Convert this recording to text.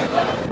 Thank you.